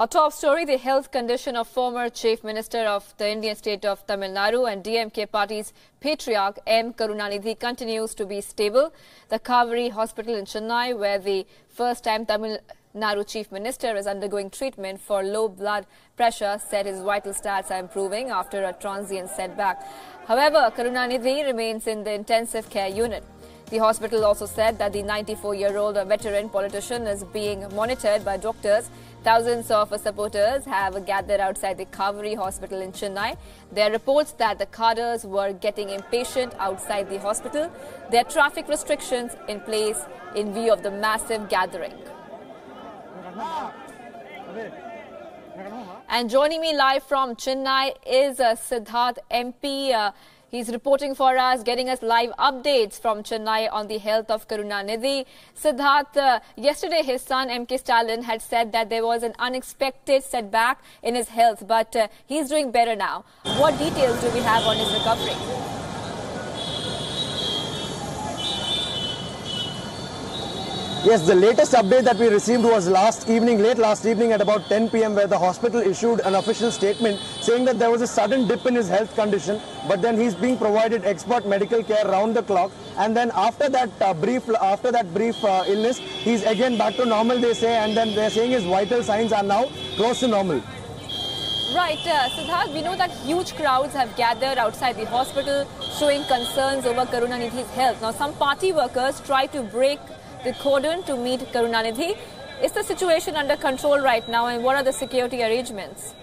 Our top story, the health condition of former Chief Minister of the Indian state of Tamil Nadu and DMK party's patriarch M. Karunanidhi continues to be stable. The Kauvery Hospital in Chennai, where the first time Tamil Nadu Chief Minister is undergoing treatment for low blood pressure, said his vital stats are improving after a transient setback. However, Karunanidhi remains in the intensive care unit. The hospital also said that the 94-year-old veteran politician is being monitored by doctors. Thousands of supporters have gathered outside the Kauvery Hospital in Chennai. There are reports that the cadres were getting impatient outside the hospital. There are traffic restrictions in place in view of the massive gathering. And joining me live from Chennai is uh, Siddharth MP. Uh, He's reporting for us, getting us live updates from Chennai on the health of Karunanidhi. Siddharth, uh, yesterday his son MK Stalin had said that there was an unexpected setback in his health, but uh, he's doing better now. What details do we have on his recovery? Yes, the latest update that we received was last evening, late last evening at about 10 p.m. where the hospital issued an official statement saying that there was a sudden dip in his health condition, but then he's being provided expert medical care round the clock. And then after that uh, brief, after that brief uh, illness, he's again back to normal, they say, and then they're saying his vital signs are now close to normal. Right, uh, Siddharth, we know that huge crowds have gathered outside the hospital showing concerns over Karuna Karunanidhi's health. Now, some party workers try to break the cordon to meet Karunanidhi. Is the situation under control right now and what are the security arrangements?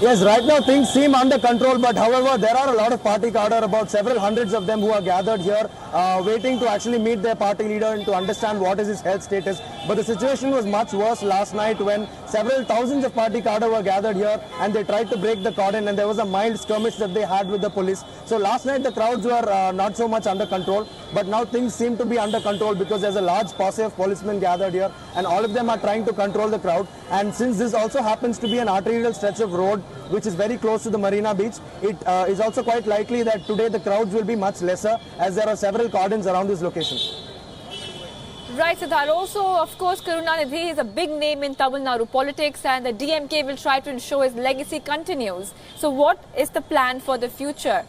Yes, right now things seem under control, but however, there are a lot of party cadre, about several hundreds of them who are gathered here, uh, waiting to actually meet their party leader and to understand what is his health status. But the situation was much worse last night when several thousands of party cadre were gathered here and they tried to break the cordon and there was a mild skirmish that they had with the police. So last night the crowds were uh, not so much under control, but now things seem to be under control because there's a large posse of policemen gathered here and all of them are trying to control the crowd. And since this also happens to be an arterial stretch of road, which is very close to the Marina Beach. It uh, is also quite likely that today the crowds will be much lesser as there are several cordons around this location. Right, Siddharth. Also, of course, Karunanidhi is a big name in Tamil Nadu politics and the DMK will try to ensure his legacy continues. So what is the plan for the future?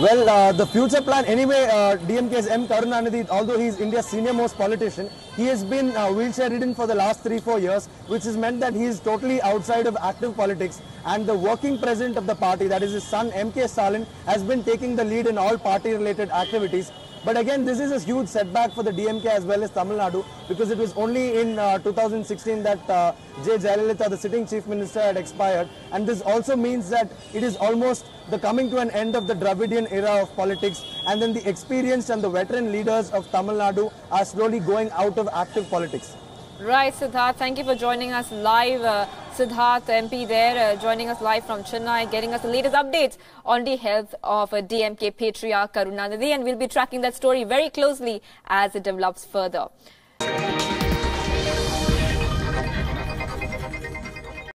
Well, uh, the future plan, anyway, uh, DMK's M. Karunanidhi, although he is India's senior most politician, he has been uh, wheelchair ridden for the last three, four years, which has meant that he is totally outside of active politics. And the working president of the party, that is his son, M.K. Stalin, has been taking the lead in all party-related activities. But again, this is a huge setback for the DMK as well as Tamil Nadu because it was only in uh, 2016 that uh, J. Jayalalitha, the sitting chief minister, had expired. And this also means that it is almost the coming to an end of the Dravidian era of politics. And then the experienced and the veteran leaders of Tamil Nadu are slowly going out of active politics. Right, Siddharth. Thank you for joining us live. Uh, Siddharth MP there, uh, joining us live from Chennai, getting us the latest updates on the health of uh, DMK patriarch Karunanidhi. And we'll be tracking that story very closely as it develops further.